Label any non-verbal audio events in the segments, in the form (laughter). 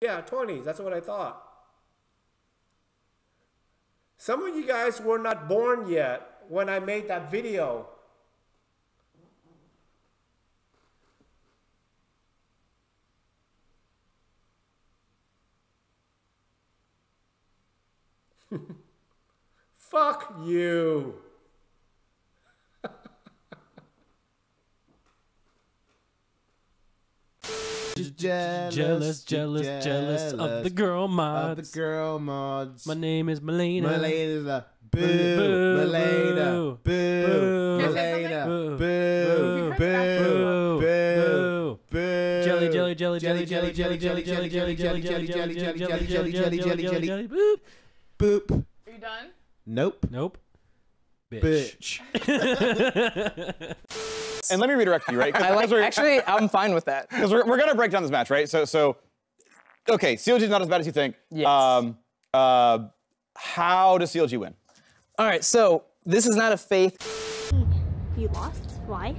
Yeah, 20s. That's what I thought. Some of you guys were not born yet when I made that video. (laughs) Fuck you. Just jealous, jealous, jealous, jealous of the girl of mods. the girl mods. My name is Melina. Melena, boo, Boo, Melena, boo, boo, boo, Melena, boo, boo, boo, boo, boo, boo. Jelly, jelly, jelly, jelly, jelly, jelly, jelly, jelly, jelly, jelly, jelly, jelly, jelly, jelly, jelly, jelly, jelly, jelly, jelly, boop. boop. Are you done? Nope. Nope. Bitch. Bitch. And let me redirect you, right? (laughs) I like. Actually, I'm fine with that. because we're, we're gonna break down this match, right? So so, okay, CLG is not as bad as you think. Yes. Um, uh, how does CLG win? All right. So this is not a faith. You lost? Why?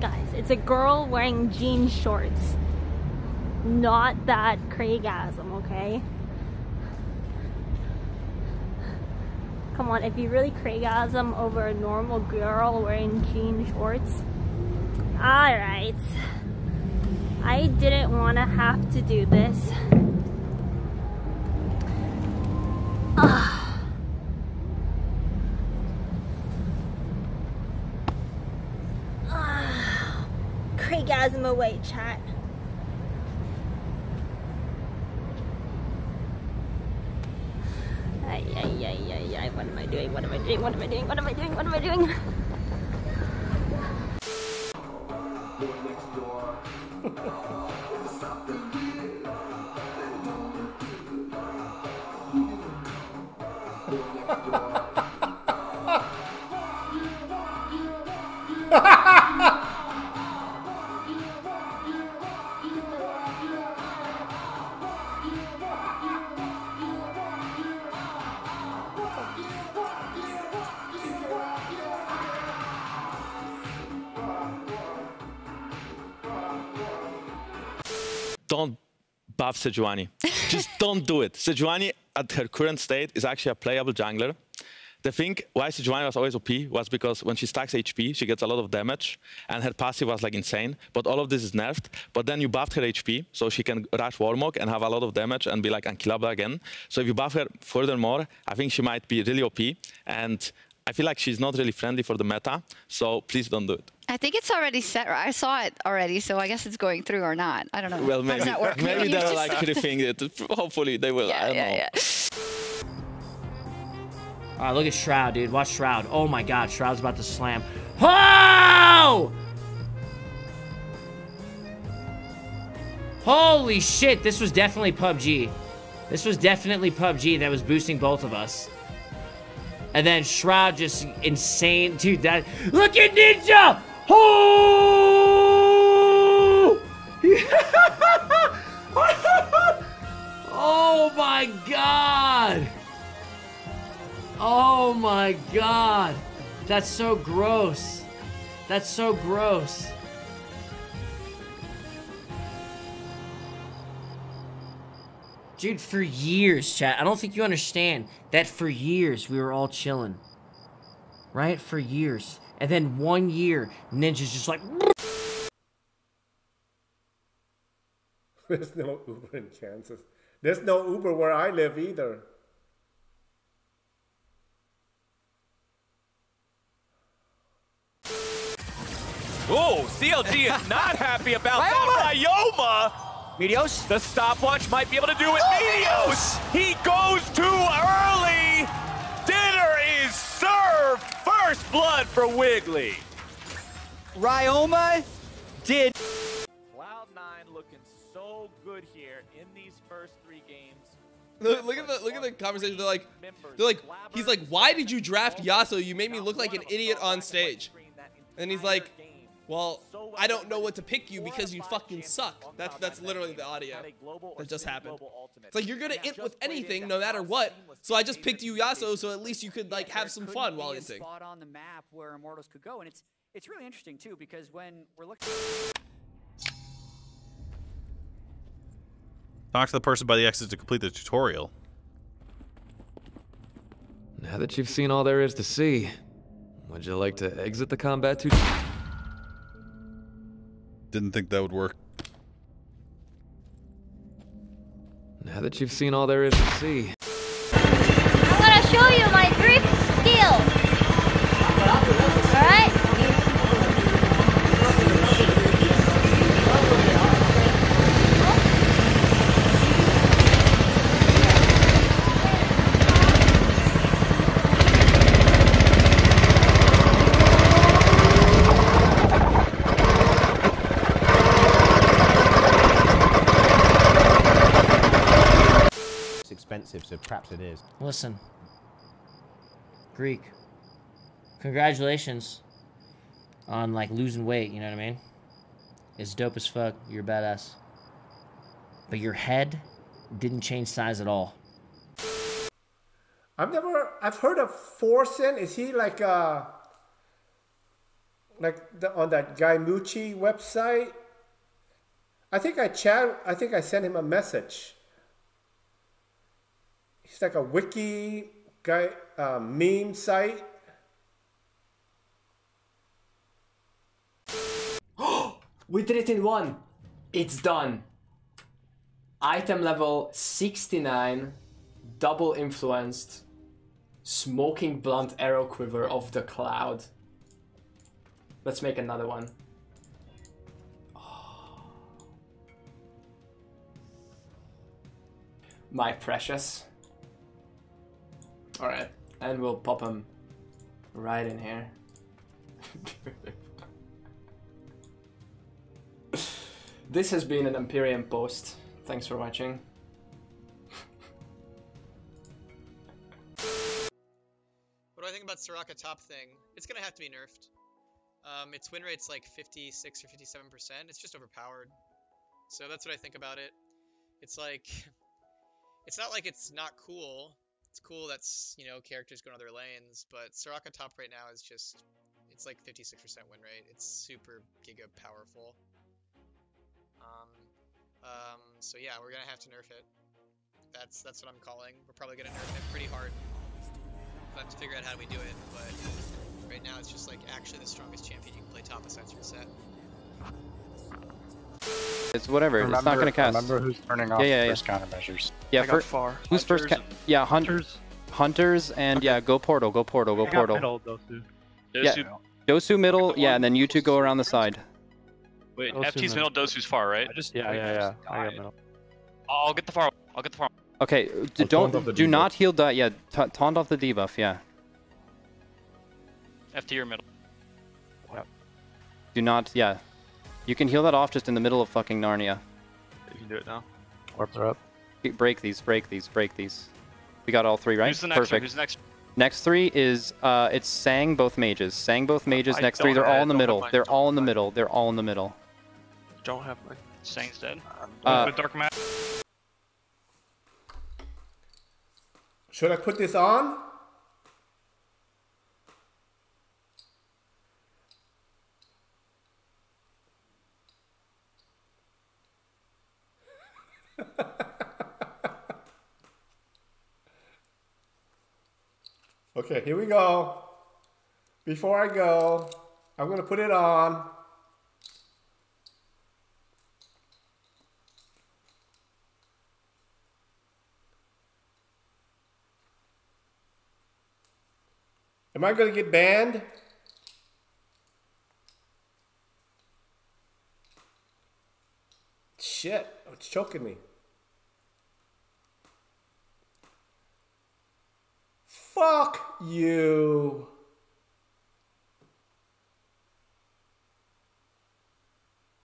Guys, it's a girl wearing jean shorts. Not that Kreygasm, okay? Come on, if you really Kreygasm over a normal girl wearing jean shorts. Alright. I didn't want to have to do this. Ah. Ah. Kreygasm away, chat. Ay, ay, ay, ay, ay, what am I doing? What am I doing? What am I doing? What am I doing? What am I doing? don't (laughs) (laughs) buff Sejuani. Just (laughs) don't do it. Sejuani at her current state is actually a playable jungler. The thing why Sejuani was always OP was because when she stacks HP, she gets a lot of damage, and her passive was like insane. But all of this is nerfed. But then you buffed her HP, so she can rush Warmog and have a lot of damage and be like unkillable again. So if you buff her furthermore, I think she might be really OP. And I feel like she's not really friendly for the meta. So please don't do it. I think it's already set. right? I saw it already, so I guess it's going through or not. I don't know. Well, How does maybe, that work? maybe you they'll just- like rethink it. Hopefully they will. I Yeah, don't yeah, know. yeah. All right, look at Shroud, dude. Watch Shroud. Oh my God, Shroud's about to slam. Oh! Holy shit, this was definitely PUBG. This was definitely PUBG that was boosting both of us. And then Shroud just insane. Dude, that. Look at Ninja! Oh! (laughs) oh my god! Oh my god! That's so gross. That's so gross. Dude, for years, chat. I don't think you understand that for years we were all chilling. Right? For years. And then one year, Ninja's just like, There's no Uber in Kansas. There's no Uber where I live either. Oh, CLG is (laughs) not happy about that. Ryoma! Meteos. The stopwatch might be able to do it. Meteos! He goes too early! Dinner is served! First blood for Wiggily. Ryoma did. Cloud9 looking so good here in these first three games. Look, look at the look at the conversation. They're like, they're like, he's like, why did you draft Yasuo? You made me look like an idiot on stage. And he's like, well, I don't know what to pick you because you fucking suck. That's that's literally the audio that just happened. It's like you're gonna int with anything no matter what. So I just picked you Yasuo so at least you could like have some fun while inting. spot on the map where Immortals could go, and it's it's really interesting too because when we're looking. Talk to the person by the exit to complete the tutorial. Now that you've seen all there is to see, would you like to exit the combat tutorial? Didn't think that would work. Now that you've seen all there is to see. I'm gonna show you my expensive, so perhaps it is. Listen. Greek. Congratulations on like losing weight, you know what I mean? It's dope as fuck. You're badass. But your head didn't change size at all. I've never. I've heard of Forsen. Is he like uh like the, on that Guy Mucci website? I think I chat. I think I sent him a message. He's like a wiki guy uh, meme site. (gasps) We did it in one. It's done. Item level 69, double influenced, smoking blunt arrow quiver of the cloud. Let's make another one. (gasps) My precious. Alright, and we'll pop him right in here. (laughs) This has been an Imperium post. Thanks for watching. What do I think about Soraka top thing? It's gonna have to be nerfed. Um, its win rate's like 56 or 57 percent. It's just overpowered. So that's what I think about it. It's like, (laughs) it's not like it's not cool. It's cool that's you know characters going other lanes, but Soraka top right now is just, it's like 56 percent win rate. It's super giga powerful. Um, um, so yeah, we're gonna have to nerf it. That's that's what I'm calling. We're probably gonna nerf it pretty hard. We'll have to figure out how we do it, but right now it's just like actually the strongest champion you can play top of censored set. It's whatever. it's not going to cast. remember who's turning off yeah, yeah, yeah. first countermeasures. Yeah, I got fir- far. Who's first? Ca- yeah, hunters. Hunters and yeah, go portal, go portal, go I got portal. middle, Dosu. Yeah, Dosu. Dosu middle. Yeah, and then you two go around the side. Wait, Dosu FT's middle. middle, Dosu's far, right? i Yeah, yeah, yeah. I got middle. I'll get the far. I'll get the far. Okay, d- oh, I'll don't do not heal that. Yeah, ta taunt off the debuff. Yeah, FT or middle. do not. Yeah, you can heal that off just in the middle of fucking Narnia. You can do it now. Warps are up. Break these, break these, break these. We got all three, right? Who's the next one? Perfect. Who's next? Next three is uh, it's Sang both mages. Sang both mages. I next three, they're all in the middle. They're all in the middle. They're all in the middle. Don't have my. Sang's dead. Uh, With dark mat. Should I put this on? okay, here we go. Before I go, I'm going to put it on. Am I going to get banned? Shit, it's choking me. Fuck you.